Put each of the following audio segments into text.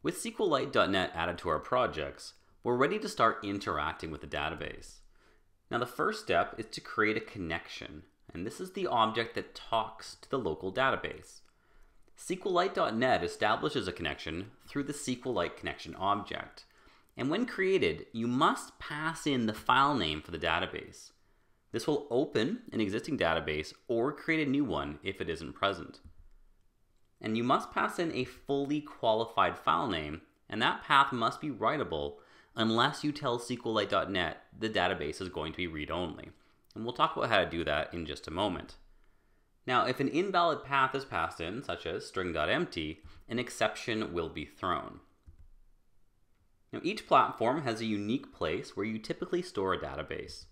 With SQLite.net added to our projects, we're ready to start interacting with the database. Now the first step is to create a connection, and this is the object that talks to the local database. SQLite.net establishes a connection through the SQLite connection object. And when created, you must pass in the file name for the database. This will open an existing database or create a new one if it isn't present and you must pass in a fully qualified file name, and that path must be writable unless you tell SQLite.net the database is going to be read-only. And we'll talk about how to do that in just a moment. Now, if an invalid path is passed in, such as string.empty, an exception will be thrown. Now, each platform has a unique place where you typically store a database.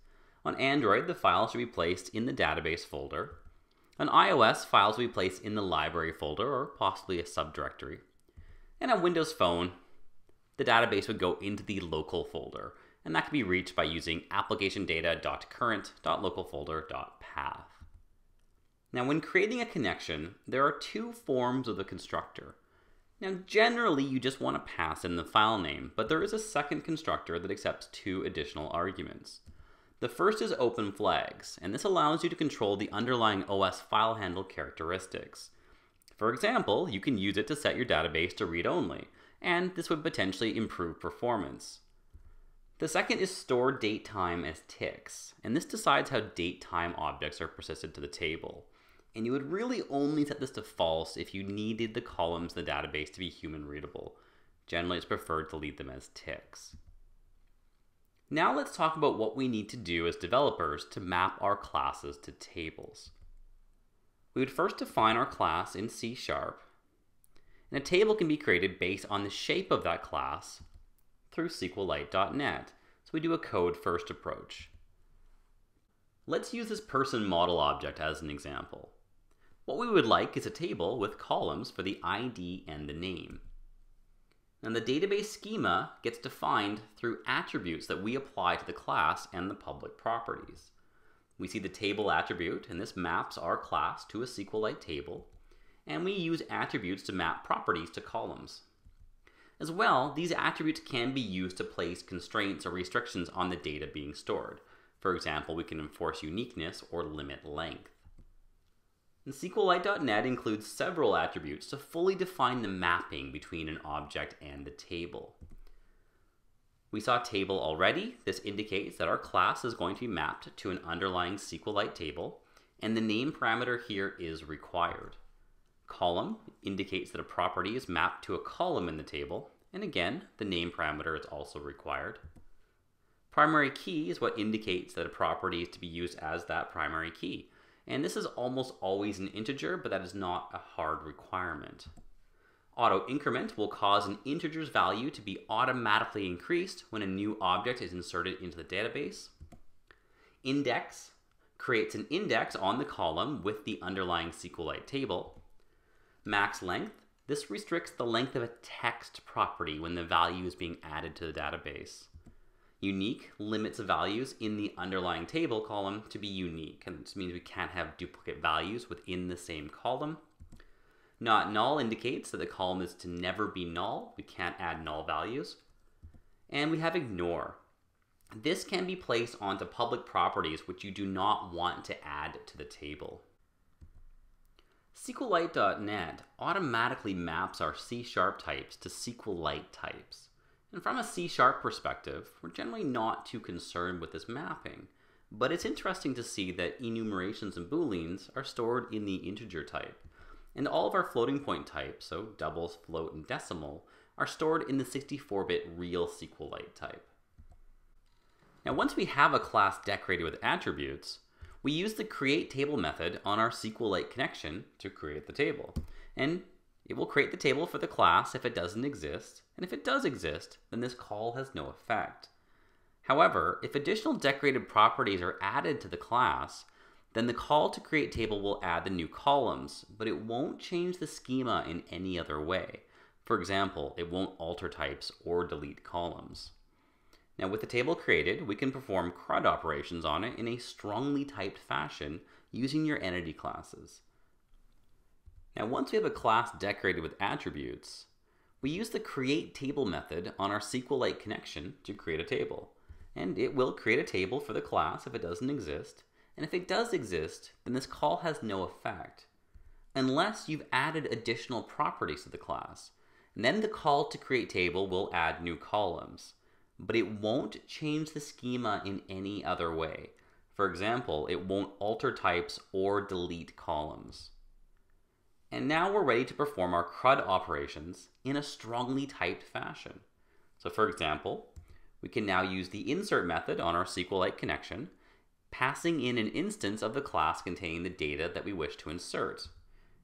On Android, the file should be placed in the database folder, on iOS, files will be placed in the library folder or possibly a subdirectory. And on Windows Phone, the database would go into the local folder, and that can be reached by using applicationdata.current.localfolder.path. Now, when creating a connection, there are two forms of the constructor. Now, generally, you just want to pass in the file name, but there is a second constructor that accepts two additional arguments. The first is open flags, and this allows you to control the underlying OS file handle characteristics. For example, you can use it to set your database to read only, and this would potentially improve performance. The second is store date time as ticks, and this decides how date time objects are persisted to the table. And you would really only set this to false if you needed the columns in the database to be human readable. Generally, it's preferred to leave them as ticks. Now let's talk about what we need to do as developers to map our classes to tables. We would first define our class in C Sharp, and a table can be created based on the shape of that class through SQLite.net. So we do a code first approach. Let's use this person model object as an example. What we would like is a table with columns for the ID and the name. And the database schema gets defined through attributes that we apply to the class and the public properties. We see the table attribute, and this maps our class to a SQLite table, and we use attributes to map properties to columns. As well, these attributes can be used to place constraints or restrictions on the data being stored. For example, we can enforce uniqueness or limit length. And SQLite.net includes several attributes to fully define the mapping between an object and the table. We saw table already. This indicates that our class is going to be mapped to an underlying SQLite table, and the name parameter here is required. Column indicates that a property is mapped to a column in the table, and again, the name parameter is also required. Primary key is what indicates that a property is to be used as that primary key. And this is almost always an integer, but that is not a hard requirement. Auto increment will cause an integer's value to be automatically increased when a new object is inserted into the database. Index creates an index on the column with the underlying SQLite table. Max length, this restricts the length of a text property when the value is being added to the database unique limits values in the underlying table column to be unique. And this means we can't have duplicate values within the same column. Not null indicates that the column is to never be null. We can't add null values. And we have ignore. This can be placed onto public properties which you do not want to add to the table. SQLite.net automatically maps our C-sharp types to SQLite types. And from a C-sharp perspective, we're generally not too concerned with this mapping, but it's interesting to see that enumerations and booleans are stored in the integer type. And all of our floating point types, so doubles, float, and decimal, are stored in the 64-bit real SQLite type. Now once we have a class decorated with attributes, we use the create table method on our SQLite connection to create the table. And it will create the table for the class if it doesn't exist, and if it does exist, then this call has no effect. However, if additional decorated properties are added to the class, then the call to create table will add the new columns, but it won't change the schema in any other way. For example, it won't alter types or delete columns. Now with the table created, we can perform CRUD operations on it in a strongly typed fashion using your entity classes. Now once we have a class decorated with attributes, we use the create table method on our SQLite connection to create a table. And it will create a table for the class if it doesn't exist. And if it does exist, then this call has no effect. Unless you've added additional properties to the class. And then the call to create table will add new columns. But it won't change the schema in any other way. For example, it won't alter types or delete columns. And now we're ready to perform our CRUD operations in a strongly typed fashion. So for example, we can now use the insert method on our SQLite connection, passing in an instance of the class containing the data that we wish to insert.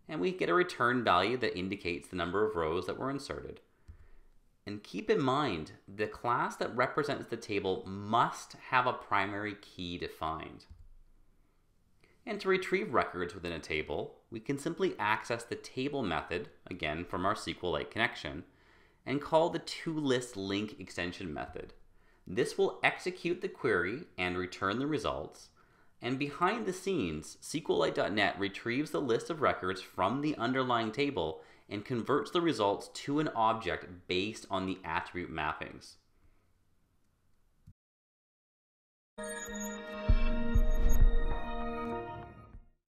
And we get a return value that indicates the number of rows that were inserted. And keep in mind, the class that represents the table must have a primary key defined. And to retrieve records within a table, we can simply access the table method, again from our SQLite connection, and call the toList LINQ extension method. This will execute the query and return the results, and behind the scenes, SQLite.net retrieves the list of records from the underlying table and converts the results to an object based on the attribute mappings.